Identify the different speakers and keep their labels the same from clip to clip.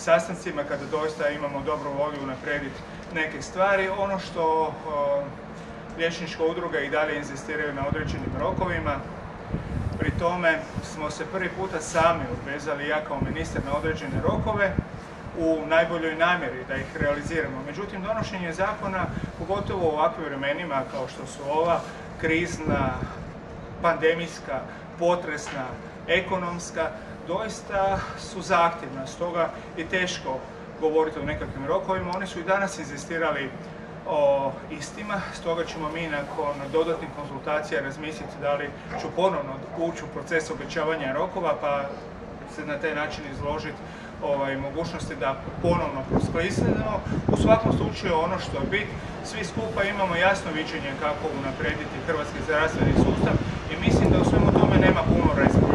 Speaker 1: sastancima kada doista imamo dobru volju unaprijediti neke stvari. Ono što liječnička udruga i dalje inzistiraju na određenim rokovima, pri tome smo se prvi puta sami obvezali, ja kao ministar, na određene rokove u najboljoj namjeri da ih realiziramo. Međutim, donošenje zakona, pogotovo u ovakvim vremenima kao što su ova, krizna, pandemijska, potresna, ekonomska, doista su zahtjevna. Stoga je teško govoriti o nekakvim rokovima. Oni su i danas inzistirali o istima, stoga ćemo mi nakon dodatnih konzultacija razmisliti da li ću ponovno ući u proces obećavanja rokova pa se na taj način izložiti ovaj, mogućnosti da ponovno proskliznemo. U svakom slučaju ono što je bit, svi skupa imamo jasno viđenje kako unaprijediti hrvatski zdravstveni sustav i mislim da u svemu tome nema puno raspravljeno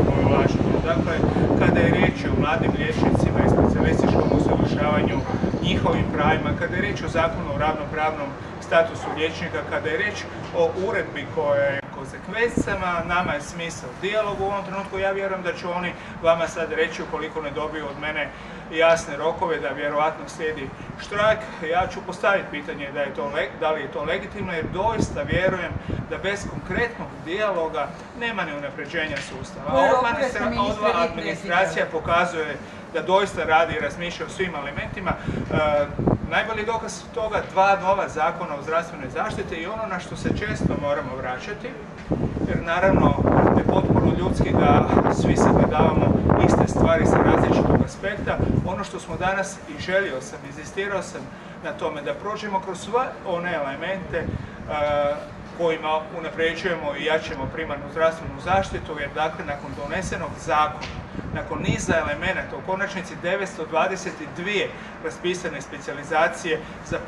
Speaker 1: Dakle, kada je riječ o mladim liječnicima i specijalističkom usavršavanju, njihovim pravima, kada je riječ o zakonu o ravnopravnom statusu liječnika, kada je riječ o uredbi koja je konsekvencama, nama je smisao dijalog u ovom trenutku. Ja vjerujem da će oni vama sad reći ukoliko ne dobiju od mene jasne rokove da vjerojatno slijedi štrajk. Ja ću postaviti pitanje da, je to, da li je to legitimno jer doista vjerujem da bez konkretnog dijaloga nema ni unapređenja sustava. Ova administracija pokazuje da doista radi i razmišlja o svim elementima. Najbolji dokaz toga dva nova zakona o zdravstvenoj zaštiti i ono na što se često moramo vraćati, jer naravno je potpuno ljudski da svi sagledavamo iste stvari sa različitog aspekta. Ono što smo danas i želio sam, inzistirao sam na tome da prođemo kroz sve one elemente e, kojima unapređujemo i jačemo primarnu zdravstvenu zaštitu, jer dakle nakon donesenog zakona, nakon niza elemenata, u konačnici 922 raspisane specijalizacije za